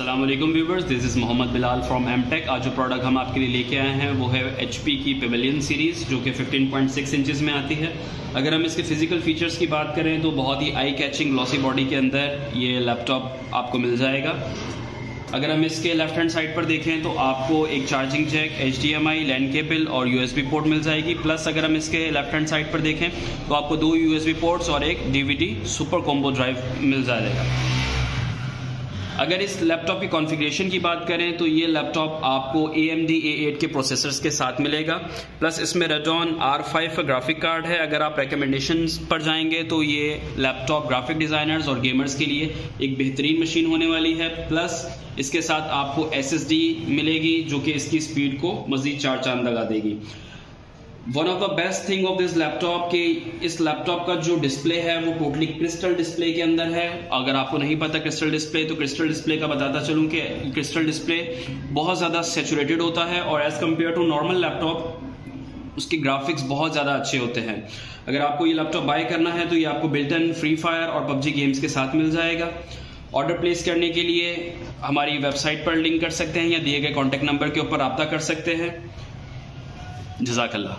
Allam viewers this is Mohammad Bilal from M Tech आज जो product हम आपके लिए लेके आए हैं, वो है एच पी की पेवेलियन सीरीज़ जो कि 15.6 इंचेस में आती है। अगर हम इसके फ़िज़िकल फीचर्स की बात करें तो बहुत ही आई कैचिंग ग्लॉसी बॉडी के अंदर ये लैपटॉप आपको मिल जाएगा। अगर हम इसके लेफ़्ट हैंड साइड पर देखें तो आपको एक charging jack H D M I LAN cable और यू एस बी पोर्ट मिल जाएगी। प्लस अगर हम इसके लेफ़्ट हैंड साइड पर देखें तो आपको दो यू एस बी पोर्ट्स और एक D V D super combo drive मिल जाएगा। अगर इस लैपटॉप की कॉन्फ़िगरेशन की बात करें तो ये लैपटॉप आपको ए एम डी एट के प्रोसेसर्स के साथ मिलेगा। प्लस इसमें Radeon R five graphic card है। अगर आप रिकमेंडेशन पर जाएँगे तो ये लैपटॉप ग्राफिक डिज़ाइनर्स और गेमर्स के लिए एक बेहतरीन मशीन होने वाली है। प्लस इसके साथ आपको एस एस डी मिलेगी, जो कि इसकी स्पीड को मज़ीद चार चाँद लगा देगी। One of the best thing of this laptop के इस लैपटॉप का जो डिस्प्ले है, वो टोटली क्रिस्टल डिस्प्ले के अंदर है। अगर आपको नहीं पता क्रिस्टल डिस्प्ले तो क्रिस्टल डिस्प्ले का बताता चलूँ कि क्रिस्टल डिस्प्ले बहुत ज़्यादा सेचुरेटेड होता है और as compare to normal laptop उसके ग्राफिक्स बहुत ज़्यादा अच्छे होते हैं। अगर आपको ये लैपटॉप बाय करना है तो ये आपको बिल्टन फ्री फायर और पबजी गेम्स के साथ मिल जाएगा। ऑर्डर प्लेस करने के लिए हमारी वेबसाइट पर लिंक कर सकते हैं या दिए गए कॉन्टैक्ट नंबर के ऊपर रबता कर सकते हैं। जजाकल्ला